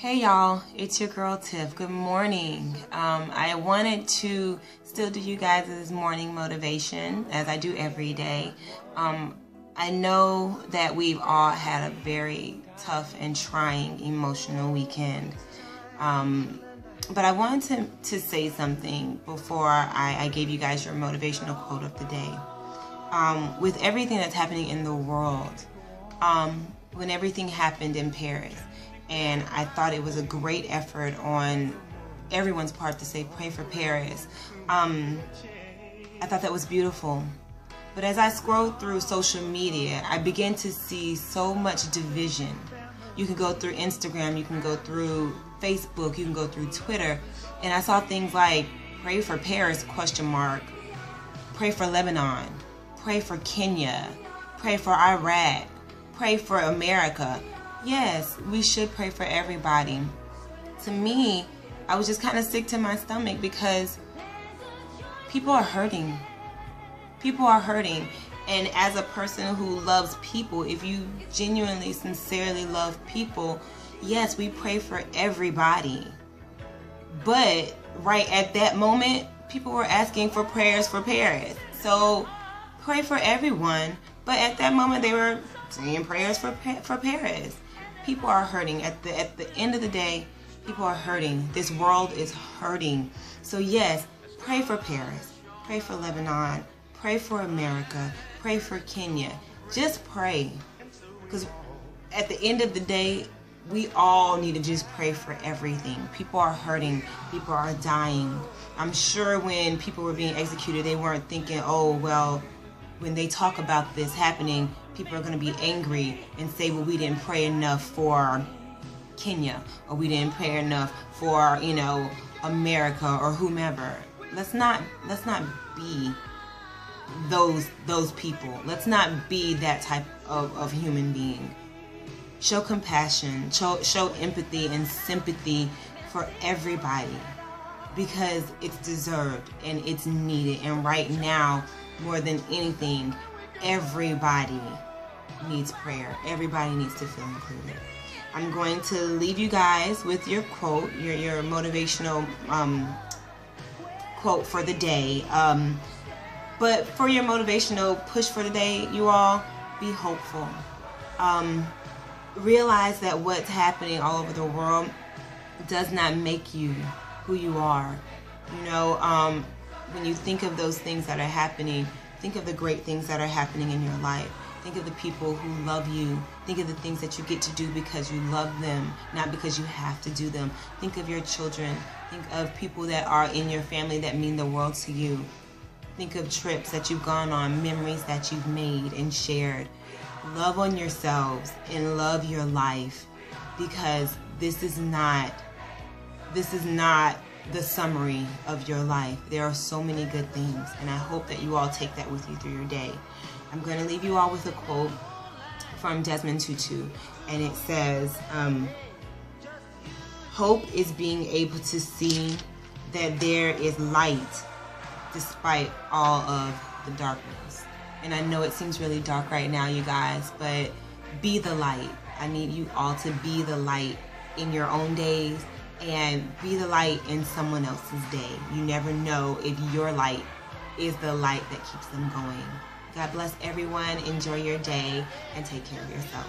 Hey y'all, it's your girl Tif. Good morning. Um, I wanted to still do you guys' this morning motivation as I do every day. Um, I know that we've all had a very tough and trying emotional weekend. Um, but I wanted to, to say something before I, I gave you guys your motivational quote of the day. Um, with everything that's happening in the world, um, when everything happened in Paris, and I thought it was a great effort on everyone's part to say pray for Paris. Um, I thought that was beautiful. But as I scrolled through social media, I began to see so much division. You can go through Instagram, you can go through Facebook, you can go through Twitter, and I saw things like pray for Paris question mark, pray for Lebanon, pray for Kenya, pray for Iraq, pray for America yes, we should pray for everybody. To me, I was just kind of sick to my stomach because people are hurting. People are hurting. And as a person who loves people, if you genuinely, sincerely love people, yes, we pray for everybody. But right at that moment, people were asking for prayers for Paris. So pray for everyone. But at that moment, they were saying prayers for, for Paris people are hurting. At the at the end of the day, people are hurting. This world is hurting. So yes, pray for Paris, pray for Lebanon, pray for America, pray for Kenya. Just pray. Because at the end of the day, we all need to just pray for everything. People are hurting, people are dying. I'm sure when people were being executed, they weren't thinking, oh, well, when they talk about this happening, people are going to be angry and say, well, we didn't pray enough for Kenya or we didn't pray enough for, you know, America or whomever. Let's not let's not be those those people. Let's not be that type of, of human being. Show compassion, show show empathy and sympathy for everybody because it's deserved and it's needed and right now more than anything everybody needs prayer. Everybody needs to feel included. I'm going to leave you guys with your quote, your, your motivational um, quote for the day. Um, but for your motivational push for the day, you all be hopeful. Um, realize that what's happening all over the world does not make you who you are. You know, um, when you think of those things that are happening, think of the great things that are happening in your life. Think of the people who love you. Think of the things that you get to do because you love them, not because you have to do them. Think of your children. Think of people that are in your family that mean the world to you. Think of trips that you've gone on, memories that you've made and shared. Love on yourselves and love your life because this is not this is not the summary of your life. There are so many good things, and I hope that you all take that with you through your day. I'm going to leave you all with a quote from Desmond Tutu, and it says, um, Hope is being able to see that there is light despite all of the darkness. And I know it seems really dark right now, you guys, but be the light. I need you all to be the light in your own days and be the light in someone else's day. You never know if your light is the light that keeps them going. God bless everyone. Enjoy your day and take care of yourself.